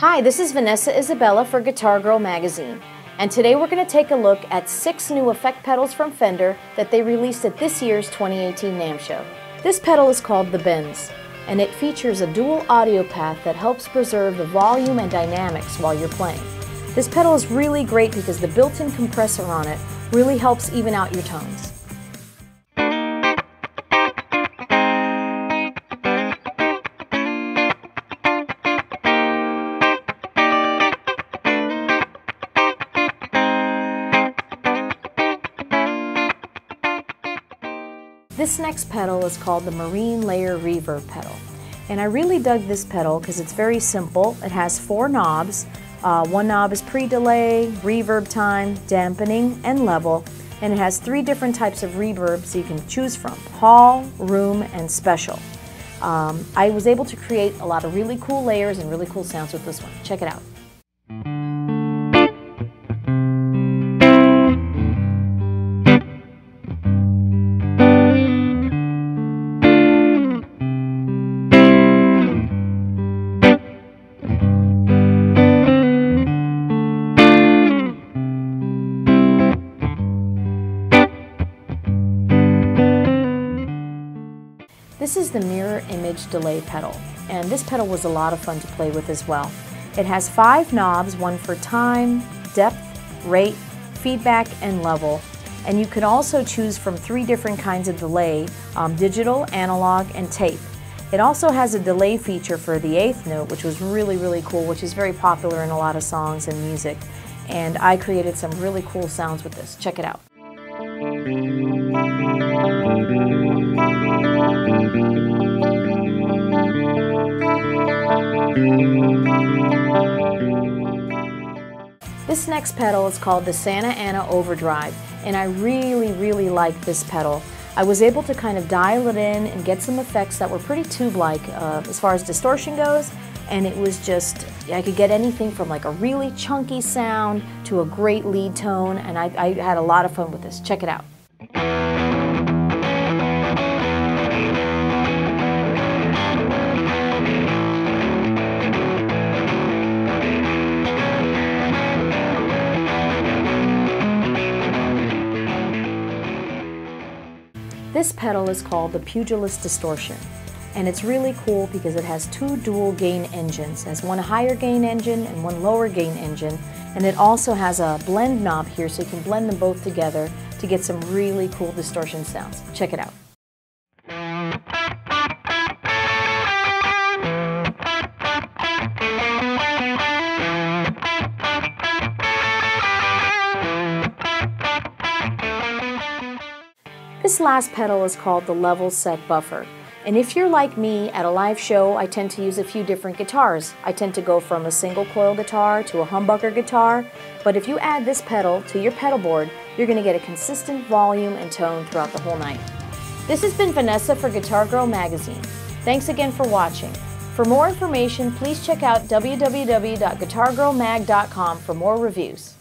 Hi, this is Vanessa Isabella for Guitar Girl Magazine, and today we're going to take a look at six new effect pedals from Fender that they released at this year's 2018 NAMM show. This pedal is called the Bends, and it features a dual audio path that helps preserve the volume and dynamics while you're playing. This pedal is really great because the built-in compressor on it really helps even out your tones. This next pedal is called the Marine Layer Reverb pedal. And I really dug this pedal because it's very simple. It has four knobs. Uh, one knob is pre-delay, reverb time, dampening, and level. And it has three different types of reverb so you can choose from, hall, room, and special. Um, I was able to create a lot of really cool layers and really cool sounds with this one. Check it out. This is the mirror image delay pedal, and this pedal was a lot of fun to play with as well. It has five knobs, one for time, depth, rate, feedback, and level. And you can also choose from three different kinds of delay, um, digital, analog, and tape. It also has a delay feature for the eighth note, which was really, really cool, which is very popular in a lot of songs and music. And I created some really cool sounds with this. Check it out. This next pedal is called the Santa Ana Overdrive, and I really, really like this pedal. I was able to kind of dial it in and get some effects that were pretty tube-like uh, as far as distortion goes, and it was just, I could get anything from like a really chunky sound to a great lead tone, and I, I had a lot of fun with this. Check it out. This pedal is called the Pugilist Distortion and it's really cool because it has two dual gain engines. It has one higher gain engine and one lower gain engine and it also has a blend knob here so you can blend them both together to get some really cool distortion sounds. Check it out. This last pedal is called the Level Set Buffer. And if you're like me, at a live show, I tend to use a few different guitars. I tend to go from a single coil guitar to a humbucker guitar, but if you add this pedal to your pedal board, you're going to get a consistent volume and tone throughout the whole night. This has been Vanessa for Guitar Girl Magazine. Thanks again for watching. For more information, please check out www.guitargirlmag.com for more reviews.